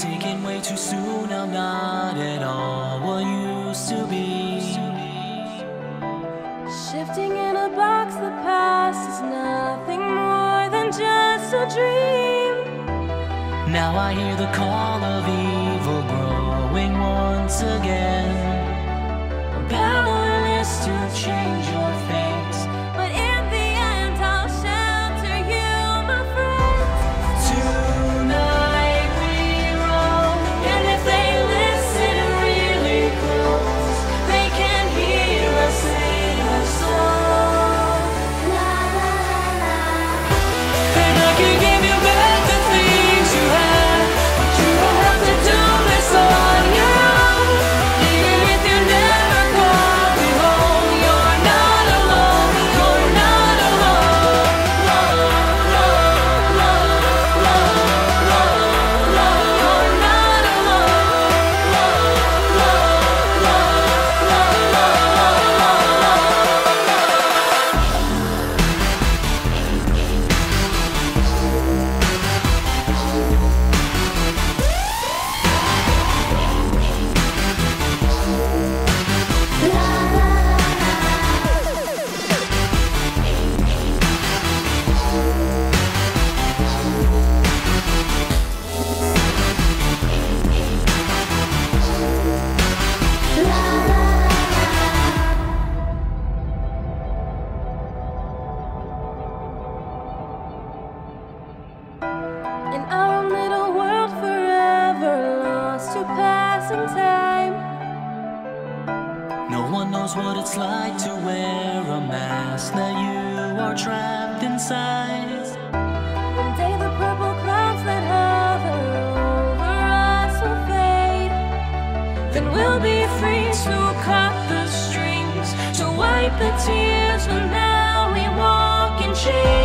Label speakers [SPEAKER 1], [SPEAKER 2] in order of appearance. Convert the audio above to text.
[SPEAKER 1] taken way too soon. I'm not at all what used to be.
[SPEAKER 2] Shifting in a box, the past is nothing more than just a dream.
[SPEAKER 1] Now I hear the call of evil growing once again. I'm powerless to change No one knows what it's like to wear a mask that you are trapped inside.
[SPEAKER 2] Day the purple clouds that hover over us will fade. Then we'll be free to cut the strings, to wipe the tears. But now we walk in chains.